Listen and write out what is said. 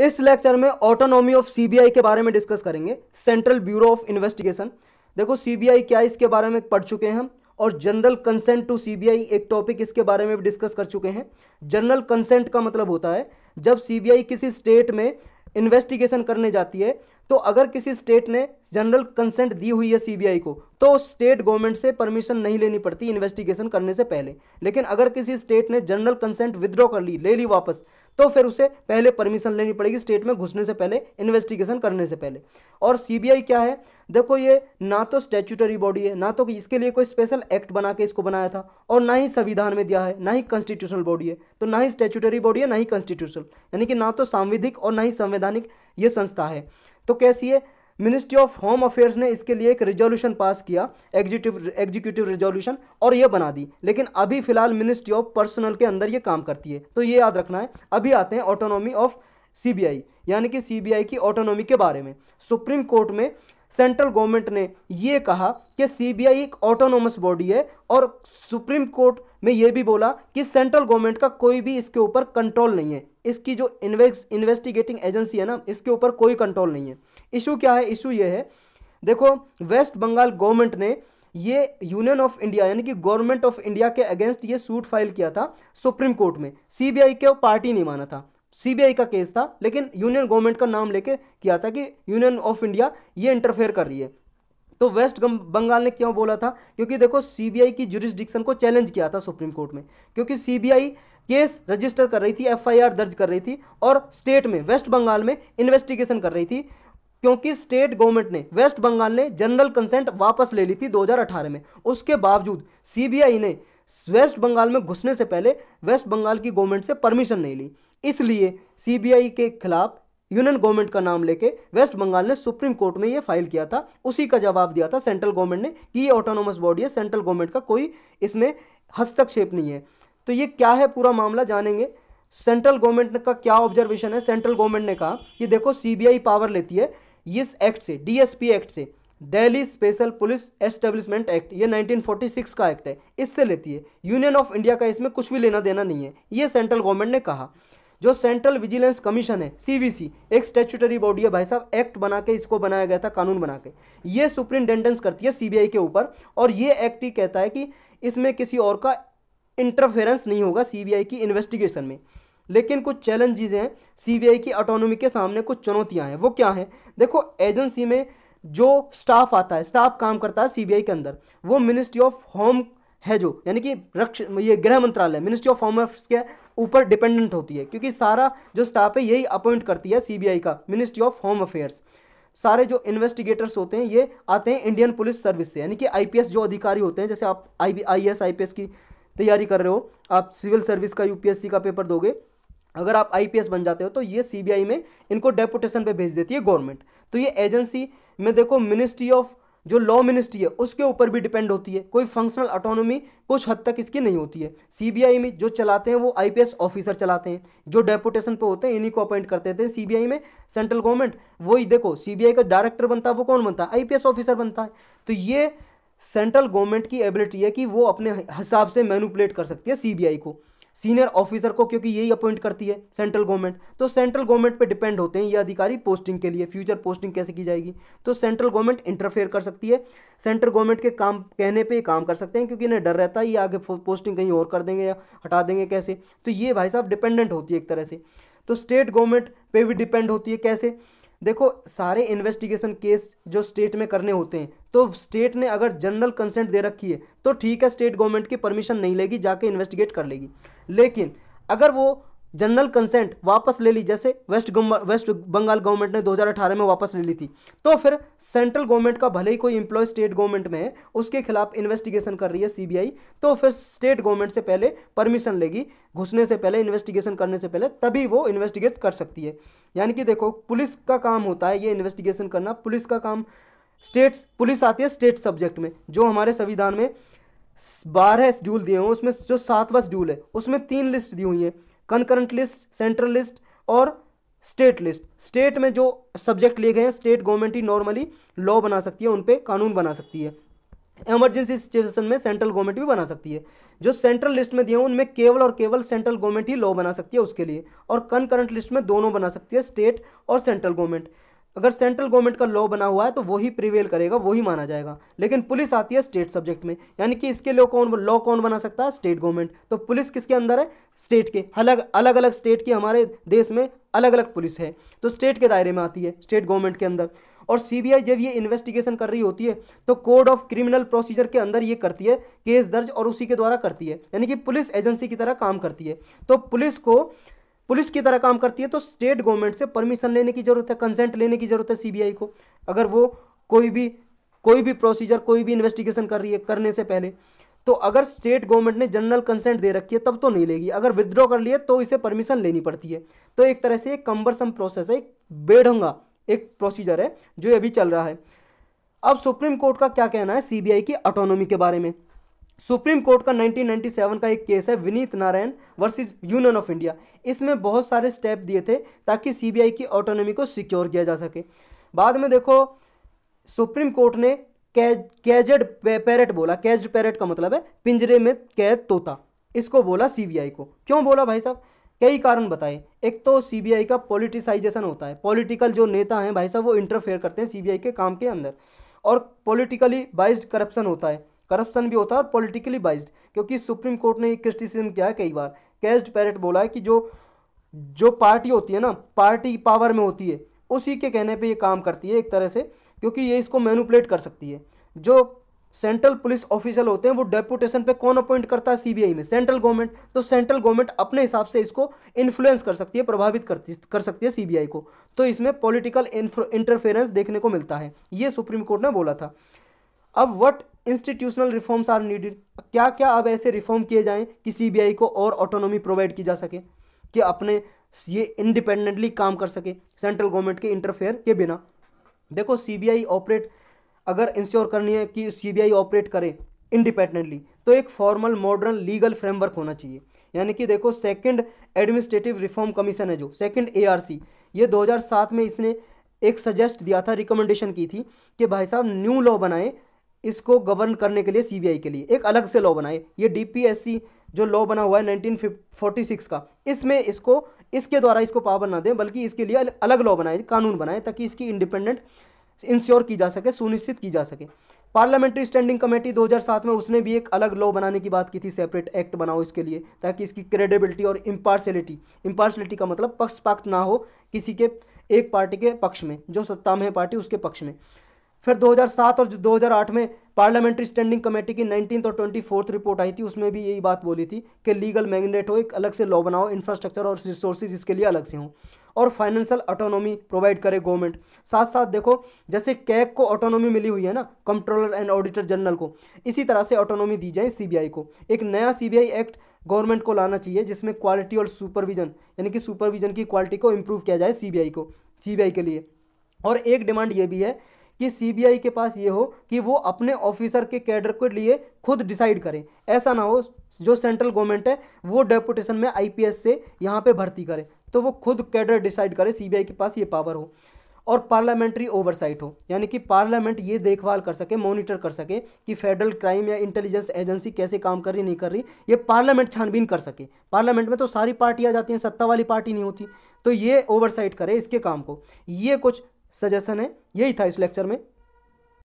इस लेक्चर में autonomy of CBI के बारे में डिस्कस करेंगे सेंट्रल ब्यूरो ऑफ़ इन्वेस्टिगेशन देखो सीबीआई क्या इसके बारे में पढ़ चुके हैं हम, और जनरल कंसेंट टू सीबीआई एक टॉपिक इसके बारे में भी डिस्कस कर चुके हैं। जनरल कंसेंट का मतलब होता है, जब सीबीआई किसी स्टेट में इन्वेस्टिगेशन करने जाती है तो अगर किसी स्टेट ने जनरल कंसेंट दी हुई है सीबीआई को तो स्टेट गवर्नमेंट से परमिशन नहीं लेनी पड़ती इन्वेस्टिगेशन करने से पहले। लेकिन अगर किसी स्टेट ने जनरल कंसेंट विद्रॉ कर ली, ले ली वापस तो फिर उसे पहले परमिशन लेनी पड़ेगी स्टेट में घुसने से पहले इन्वेस्टिगेशन करने से पहले। और सीबीआई क्या है? देखो ये ना तो स्टेचुटरी बॉडी है, ना तो इसके लिए कोई स्पेशल एक्ट बना के इसको बनाया था, और ना ही संविधान में दिया है, ना ही कॉन्स्टिट्यूशनल बॉडी है। तो ना ही स्टेचुटरी बॉडी है, ना ही कॉन्स्टिट्यूशनल यानी कि ना तो सांविधिक और ना ही संवैधानिक ये संस्था है। तो कैसी है? मिनिस्ट्री ऑफ़ होम अफेयर्स ने इसके लिए एक रिजोल्यूशन पास किया, एग्जीक्यूटिव एग्जीक्यूटिव रिजोल्यूशन, और ये बना दी। लेकिन अभी फ़िलहाल मिनिस्ट्री ऑफ़ पर्सनल के अंदर ये काम करती है। तो ये याद रखना है, अभी आते हैं ऑटोनॉमी ऑफ़ सीबीआई यानी कि सीबीआई की ऑटोनॉमी के बारे में। सुप्रीम कोर्ट में सेंट्रल गवर्नमेंट ने ये कहा कि सीबीआई एक ऑटोनोमस बॉडी है, और सुप्रीम कोर्ट में ये भी बोला कि सेंट्रल गवर्नमेंट का कोई भी इसके ऊपर कंट्रोल नहीं है। इसकी जो इन्वेस्टिगेटिंग एजेंसी है ना, इसके ऊपर कोई कंट्रोल नहीं है। इशू क्या है? इशू ये है। देखो, वेस्ट बंगाल गवर्नमेंट ने ये यूनियन ऑफ़ इंडिया, यानी कि गवर्नमेंट ऑफ़ इंडिया के अगेंस्ट ये सूट फ़ाइल किया था सुप्रीम कोर्ट में। सीबीआई के पार्टी नहीं माना था। सीबीआई का केस था, लेकिन यूनियन गवर्नमेंट का नाम लेके किया था कि यूनियन ऑफ़ इंडिया ये इंटरफेयर कर रही है। तो वेस्ट बंगाल ने क्यों बोला था? क्योंकि देखो, सीबीआई की जुरिस्डिक्शन को चैलेंज किया था सुप्रीम कोर्ट में। क्योंकि सीबीआई केस रजिस्टर कर रही थी एफआईआर दर्ज कर रही थी और स्टेट में, वेस्ट बंगाल में इन्वेस्टिगेशन कर रही थी। क्योंकि स्टेट गवर्नमेंट ने, वेस्ट बंगाल ने जनरल कंसेंट वापस ले ली थी 2018 में। उसके बावजूद सीबीआई ने वेस्ट बंगाल में घुसने से पहले वेस्ट बंगाल की गवर्नमेंट से परमिशन नहीं ली। इसलिए सीबीआई के खिलाफ यूनियन गवर्नमेंट का नाम लेके वेस्ट बंगाल ने सुप्रीम कोर्ट में ये फ़ाइल किया था। उसी का जवाब दिया था सेंट्रल गवर्नमेंट ने कि ये ऑटोनोमस बॉडी है, सेंट्रल गवर्नमेंट का कोई इसमें हस्तक्षेप नहीं है। तो ये क्या है पूरा मामला जानेंगे। सेंट्रल गवर्नमेंट का क्या ऑब्जर्वेशन है? सेंट्रल गवर्नमेंट ने कहा कि देखो सीबीआई पावर लेती है इस एक्ट से डीएसपी एक्ट से, Delhi special police establishment act, ये 1946 का एक्ट है, इससे लेती है। यूनियन ऑफ़ इंडिया का इसमें कुछ भी लेना देना नहीं है, ये सेंट्रल गवर्नमेंट ने कहा। जो सेंट्रल विजिलेंस कमीशन है सीवीसी एक स्टेचुटरी बॉडी है भाई साहब, एक्ट बना के इसको बनाया गया था, कानून बना के। ये सुप्रिंटेंडेंस करती है सीबीआई के ऊपर, और ये एक्ट ही कहता है कि इसमें किसी और का इंटरफेरेंस नहीं होगा सीबीआई की इन्वेस्टिगेशन में। लेकिन कुछ चैलेंजेस हैं। सीबीआई की ऑटोनॉमी के सामने कुछ चुनौतियाँ हैं। वो क्या हैं? देखो एजेंसी में जो स्टाफ आता है स्टाफ काम करता है सीबीआई के अंदर, वो मिनिस्ट्री ऑफ़ होम है जो, यानी कि रक्ष, ये गृह मंत्रालय मिनिस्ट्री ऑफ़ होम अफेयर्स के ऊपर डिपेंडेंट होती है, क्योंकि सारा जो स्टाफ है, यही अपॉइंट करती है सीबीआई का मिनिस्ट्री ऑफ़ होम अफेयर्स सारे जो इन्वेस्टिगेटर्स होते हैं, ये आते हैं इंडियन पुलिस सर्विस से, यानी कि आईपीएस जो अधिकारी होते हैं, जैसे आप आई आई एस आई की तैयारी कर रहे हो, आप सिविल सर्विस का यूपीएससी का पेपर दोगे अगर आप आईपीएस बन जाते हो तो ये सीबीआई में इनको डेपुटेशन पे भेज देती है गवर्नमेंट तो ये एजेंसी में देखो मिनिस्ट्री ऑफ़ जो लॉ मिनिस्ट्री है, उसके ऊपर भी डिपेंड होती है. कोई फंक्शनल ऑटोनॉमी कुछ हद तक इसकी नहीं होती है. सीबीआई में जो चलाते हैं, वो आईपीएस ऑफिसर चलाते हैं. जो डेपुटेशन पे होते हैं, इन्हीं को अपॉइंट करते थे सीबीआई में. सेंट्रल गवर्नमेंट वही देखो सीबीआई का डायरेक्टर बनता है, वो कौन बनता है? आईपीएस ऑफिसर बनता है. तो ये सेंट्रल गवर्नमेंट की एबिलिटी है कि वो अपने हिसाब से मैनुपुलेट कर सकती है सीबीआई को. सीनियर ऑफिसर को, क्योंकि यही अपॉइंट करती है सेंट्रल गवर्नमेंट तो सेंट्रल गवर्नमेंट पे डिपेंड होते हैं ये अधिकारी पोस्टिंग के लिए फ्यूचर पोस्टिंग कैसे की जाएगी? तो सेंट्रल गवर्नमेंट इंटरफेयर कर सकती है। सेंट्रल गवर्नमेंट के काम, कहने पे काम कर सकते हैं, क्योंकि इन्हें डर रहता है, ये आगे पोस्टिंग कहीं और कर देंगे या हटा देंगे कैसे? तो ये भाई साहब डिपेंडेंट होती है एक तरह से। तो स्टेट गवर्नमेंट पे भी डिपेंड होती है कैसे? देखो, सारे इन्वेस्टिगेशन केस जो स्टेट में करने होते हैं तो स्टेट ने अगर जनरल कंसेंट दे रखी है तो ठीक है स्टेट गवर्नमेंट की परमिशन नहीं लेगी, जाके इन्वेस्टिगेट कर लेगी। लेकिन अगर वो जनरल कंसेंट वापस ले ली, जैसे वेस्ट वेस्ट बंगाल गवर्नमेंट ने 2018 में वापस ले ली थी। तो फिर सेंट्रल गवर्नमेंट का भले ही कोई एम्प्लॉय स्टेट गवर्नमेंट में है, उसके खिलाफ इन्वेस्टिगेशन कर रही है सीबीआई तो फिर स्टेट गवर्नमेंट से पहले परमिशन लेगी, घुसने से पहले इन्वेस्टिगेशन करने से पहले, तभी वो इन्वेस्टिगेट कर सकती है। यानी कि देखो, पुलिस का काम होता है ये इन्वेस्टिगेशन करना, पुलिस का काम स्टेट्स पुलिस आती है स्टेट सब्जेक्ट में, जो हमारे संविधान में बारह शेड्यूल दिए हुए उसमें जो सातवां शेड्यूल है, उसमें तीन लिस्ट दी हुई है। कनकरेंट लिस्ट सेंट्रल लिस्ट और स्टेट लिस्ट स्टेट में जो सब्जेक्ट लिए गए हैं स्टेट गवर्नमेंट ही नॉर्मली लॉ बना सकती है उन पर कानून बना सकती है. एमरजेंसी सिचुएशन में सेंट्रल गवर्नमेंट भी बना सकती है. जो सेंट्रल लिस्ट में दिए हैं, उनमें केवल और केवल सेंट्रल गवर्नमेंट ही लॉ बना सकती है उसके लिए. और कनकरेंट लिस्ट में दोनों बना सकती है स्टेट और सेंट्रल गवर्नमेंट अगर सेंट्रल गवर्नमेंट का लॉ बना हुआ है तो वही प्रिवेल करेगा, वही माना जाएगा। लेकिन पुलिस आती है स्टेट सब्जेक्ट में। यानी कि इसके लिए कौन, लॉ कौन बना सकता है? State government. तो पुलिस किसके अंदर है? स्टेट के। अलग अलग अलग स्टेट की हमारे देश में अलग अलग पुलिस है। तो स्टेट के दायरे में आती है, स्टेट गवर्नमेंट के अंदर। और सीबीआई जब ये इन्वेस्टिगेशन कर रही होती है तो कोड ऑफ़ क्रिमिनल प्रोसीजर के अंदर ये करती है, केस दर्ज और उसी के द्वारा करती है। यानी कि पुलिस एजेंसी की तरह काम करती है। तो पुलिस को पुलिस की तरह काम करती है तो स्टेट गवर्नमेंट से परमिशन लेने की ज़रूरत है कंसेंट लेने की ज़रूरत है सीबीआई को। अगर वो कोई भी कोई भी प्रोसीजर कोई भी इन्वेस्टिगेशन कर रही है, करने से पहले तो अगर स्टेट गवर्नमेंट ने जनरल कंसेंट दे रखी है, तब तो नहीं लेगी। अगर विदड्रॉ कर लिए तो इसे परमिशन लेनी पड़ती है। तो एक तरह से एक कम्बरसम प्रोसेस है, एक बेढंगा एक प्रोसीजर है, जो अभी चल रहा है। अब सुप्रीम कोर्ट का क्या कहना है सीबीआई की ऑटोनॉमी के बारे में? सुप्रीम कोर्ट का 1997 का एक केस है Vineet Narayan versus Union of India. इसमें बहुत सारे स्टेप दिए थे ताकि सीबीआई की ऑटोनॉमी को सिक्योर किया जा सके। बाद में देखो, सुप्रीम कोर्ट ने कैजेड पैरेट बोला। कैज्ड पैरेट का मतलब है पिंजरे में कैद तोता। इसको बोला सीबीआई को। क्यों बोला भाई साहब? कई कारण बताए। एक तो सीबीआई का पॉलिटिसाइजेशन होता है। पॉलिटिकल जो नेता हैं भाई साहब, वो इंटरफेयर करते हैं सीबीआई के काम के अंदर। और पॉलिटिकली बाइज्ड करप्शन होता है। करप्शन भी होता है और पॉलिटिकली बाइज्ड क्योंकि सुप्रीम कोर्ट ने एक क्रिस्टिसिज्म किया है कई बार। कैज्ड पैरेट बोला है कि जो जो पार्टी होती है ना पार्टी पावर में होती है, उसी के कहने पे ये काम करती है एक तरह से, क्योंकि ये इसको मैनुपलेट कर सकती है। जो सेंट्रल पुलिस ऑफिसर होते हैं, वो डेपुटेशन पे कौन अपॉइंट करता है सीबीआई में? सेंट्रल गवर्नमेंट तो सेंट्रल गवर्नमेंट अपने हिसाब से इसको इन्फ्लुएंस कर सकती है, प्रभावित करती, कर सकती है सीबीआई को। तो इसमें पॉलिटिकल इंटरफेरेंस देखने को मिलता है। ये सुप्रीम कोर्ट ने बोला था। अब what institutional reforms are needed क्या क्या अब ऐसे रिफॉर्म किए जाएँ कि सीबीआई को और ऑटोनॉमी प्रोवाइड की जा सके? कि अपने ये इंडिपेंडेंटली काम कर सके सेंट्रल गवर्नमेंट के इंटरफेयर के बिना? देखो सीबीआई ऑपरेट अगर इंश्योर करनी है कि सीबीआई ऑपरेट करे इंडिपेंडेंटली तो एक फॉर्मल मॉडर्न लीगल फ्रेमवर्क होना चाहिए। यानी कि देखो सेकंड एडमिनिस्ट्रेटिव रिफॉर्म कमीशन है जो सेकंड एआरसी ये 2007 में इसने एक सजेस्ट दिया था रिकमेंडेशन की थी कि भाई साहब न्यू लॉ बनाए इसको गवर्न करने के लिए सीबीआई के लिए। एक अलग से लॉ बनाए। ये डीपीएससी जो लॉ बना हुआ है 1946 का, इसमें इसको, इसके द्वारा इसको पावर ना दें, बल्कि इसके लिए अलग लॉ बनाए, कानून बनाए, ताकि इसकी इंडिपेंडेंट इंश्योर की जा सके, सुनिश्चित की जा सके। पार्लियामेंट्री स्टैंडिंग कमेटी 2007 में उसने भी एक अलग लॉ बनाने की बात की थी सेपरेट एक्ट बनाओ इसके लिए, ताकि इसकी क्रेडिबिलिटी और इम्पार्शलिटी इम्पार्शलिटी का मतलब पक्षपात ना हो किसी के, एक पार्टी के पक्ष में, जो सत्ता में है पार्टी उसके पक्ष में। फिर 2007 और 2008 में पार्लियामेंट्री स्टैंडिंग कमेटी की नाइनटीन और ट्वेंटी रिपोर्ट आई थी, उसमें भी यही बात बोली थी कि लीगल मैग्नेट हो, एक अलग से लॉ बनाओ इंफ्रास्ट्रक्चर और रिसोर्सेज इसके लिए अलग से हों और फाइनेंशियल ऑटोनॉमी प्रोवाइड करे गवर्नमेंट साथ साथ देखो, जैसे कैग को ऑटोनॉमी मिली हुई है ना कंट्रोलर एंड ऑडिटर जनरल को, इसी तरह से ऑटोनॉमी दी जाए सीबीआई को। एक नया सीबीआई एक्ट गवर्नमेंट को लाना चाहिए, जिसमें क्वालिटी और सुपरविजन यानी कि सुपरविजन की क्वालिटी को इम्प्रूव किया जाए सीबीआई को सीबीआई के लिए। और एक डिमांड ये भी है कि सीबीआई के पास ये हो कि वो अपने ऑफिसर के कैडर के लिए खुद डिसाइड करें। ऐसा ना हो, जो सेंट्रल गवर्नमेंट है, वो डेपुटेशन में आईपीएस से यहाँ पे भर्ती करे। तो वो खुद कैडर डिसाइड करे, सीबीआई के पास ये पावर हो। और पार्लियामेंट्री ओवरसाइट हो, यानी कि पार्लियामेंट ये देखभाल कर सके, मॉनिटर कर सके कि फेडरल क्राइम या इंटेलिजेंस एजेंसी कैसे काम कर रही, नहीं कर रही, ये पार्लियामेंट छानबीन कर सके। पार्लियामेंट में तो सारी पार्टियाँ जाती हैं, सत्ता वाली पार्टी नहीं होती। तो ये ओवरसाइट करे इसके काम को। ये कुछ सजेशन है यही था इस लेक्चर में।